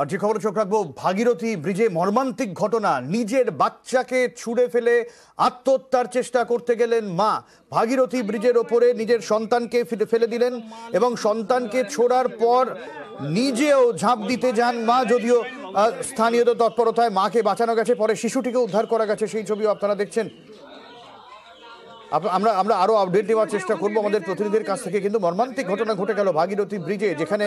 আর যে খবরে চোখ রাখব, ভাগীরথী ব্রিজে মর্মান্তিক ঘটনা। নিজের বাচ্চাকে ছুঁড়ে ফেলে আত্মহত্যার চেষ্টা করতে গেলেন মা। ভাগীরথী ব্রিজের ওপরে নিজের সন্তানকে ফেলে দিলেন এবং সন্তানকে ছোড়ার পর নিজেও ঝাঁপ দিতে যান মা, যদিও স্থানীয়দের তৎপরতায় মাকে বাঁচানো গেছে, পরে শিশুটিকে উদ্ধার করা গেছে। সেই ছবিও আপনারা দেখছেন। আমরা আমরা আরও আপডেট দেওয়ার চেষ্টা করব আমাদের প্রতিনিধির কাছ থেকে। কিন্তু মর্মান্তিক ঘটনা ঘটে গেল ভাগীরথী ব্রিজে, যেখানে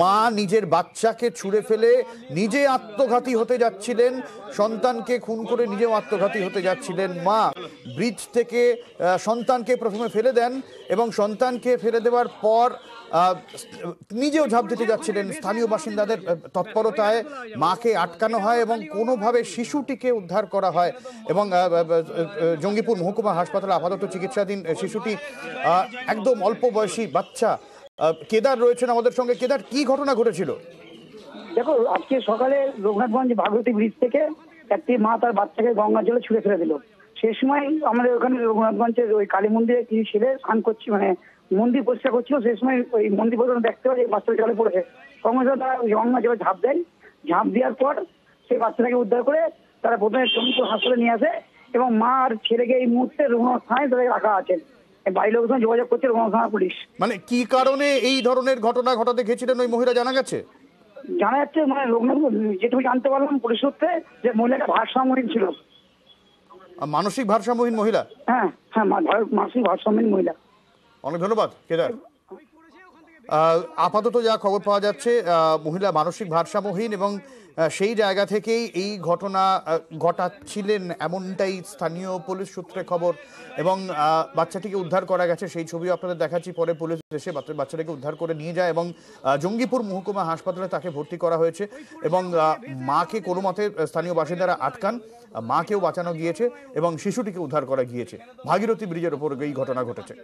মা নিজের বাচ্চাকে ছুঁড়ে ফেলে নিজে আত্মঘাতী হতে যাচ্ছিলেন, সন্তানকে খুন করে নিজেও আত্মঘাতী হতে যাচ্ছিলেন মা। ব্রিজ থেকে সন্তানকে প্রথমে ফেলে দেন এবং সন্তানকে ফেলে দেওয়ার পর নিজেও ঝাঁপ দিতে যাচ্ছিলেন স্থানীয় বাসিন্দাদের তৎপরতায় মাকে আটকানো হয় এবং কোনোভাবে শিশুটিকে উদ্ধার করা হয় এবং জঙ্গিপুর মহকুমা হাসপাতালে আপাতত চিকিৎসাধীন শিশুটি একদম অল্প বয়সী বাচ্চা কেদার রয়েছেন আমাদের সঙ্গে। কেদার, কি ঘটনা ঘটেছিল? দেখো আজকে সকালে রঘুনাথগঞ্জ ভাগবতী ব্রিজ থেকে একটি মা তার বাচ্চাকে গঙ্গা জলে ছুঁড়ে ফেলে দিল। সেই সময় আমাদের ওখানে রঘুনাথগঞ্জের ওই কালী মন্দিরে কিছু ছেলে স্নান করছি মানে মন্দির পরিষ্কার করছিল সেই সময় ওই মন্দির পরিষ্কার দেখতে পাই বাচ্চাটা জলে পড়েছে। সঙ্গে সঙ্গে তারা গঙ্গা জলে ঝাঁপ দেয়। ঝাঁপ দেওয়ার পর সেই বাচ্চাটাকে উদ্ধার করে তারা প্রথমে চন্দ্রপুর হাসপাতালে নিয়ে আসে। এবং মা আর ছেলেকে এই মুহূর্তে রঘুনাথ থানায় তাদের রাখা আছে। বাড়ির সঙ্গে যোগাযোগ করছে রঘুনাথ থানা পুলিশ। মানে কি কারণে এই ধরনের ঘটনা ঘটাতে গেছিলেন ওই মহিলা জানা গেছে? জানা যাচ্ছে মানে যেটুকু জানতে পারলাম পুলিশ সূত্রে যে মহিলাটা ভারসাম্যহীন ছিল। মানসিক ভারসাম্যহীন মহিলা? হ্যাঁ হ্যাঁ মানসিক ভারসাম্যহীন মহিলা। অনেক ধন্যবাদ কেদার। আপাতত যা খবর পাওয়া যাচ্ছে মহিলা মানসিক ভারসাম্যহীন এবং সেই জায়গা থেকেই এই ঘটনা ঘটাচ্ছিলেন এমনটাই স্থানীয় পুলিশ সূত্রে খবর এবং বাচ্চাটিকে উদ্ধার করা গেছে। সেই ছবিও আপনাদের দেখাচ্ছি, পরে পুলিশ এসে বাচ্চা- বাচ্চাটাকে উদ্ধার করে নিয়ে যায় এবং জঙ্গিপুর মহকুমা হাসপাতালে তাকে ভর্তি করা হয়েছে এবং মাকে কোনো মতে স্থানীয় বাসিন্দারা আটকান, মাকেও বাঁচানো গিয়েছে এবং শিশুটিকে উদ্ধার করা গিয়েছে। ভাগীরথী ব্রিজের ওপর এই ঘটনা ঘটেছে।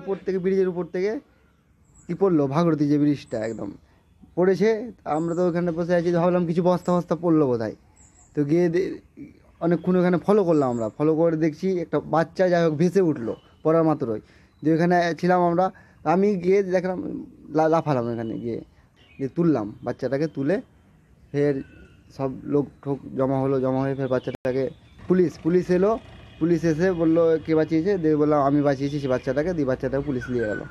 উপর থেকে, ব্রিজের উপর থেকে কি পড়ল? ভাগরতী যে ব্রিজটা একদম। পড়েছে, আমরা তো ওখানে বসে আছি ভাবলাম কিছু বস্তা বস্তা পড়ল বোধহয়। তো গিয়ে অনেকক্ষণ ওখানে ফলো করলাম আমরা। ফলো করে দেখছি একটা বাচ্চা যাই হোক ভেসে উঠল, পড়ার মাত্রই। যে ওখানে ছিলাম আমরা। আমি গিয়ে দেখলাম লাফালাম এখানে গিয়ে। গিয়ে তুললাম বাচ্চাটাকে তুলে। ফের সব লোক ঠোক জমা হলো, জমা হয়ে ফের বাচ্চাটাকে পুলিশ পুলিশ এলো। পুলিশ এসে বলল, কে বাঁচিয়েছে? দিয়ে বললাম, আমি বাঁচিয়েছি সে বাচ্চাটাকে। দিয়ে বাচ্চাটাকে পুলিশ নিয়ে গেলো।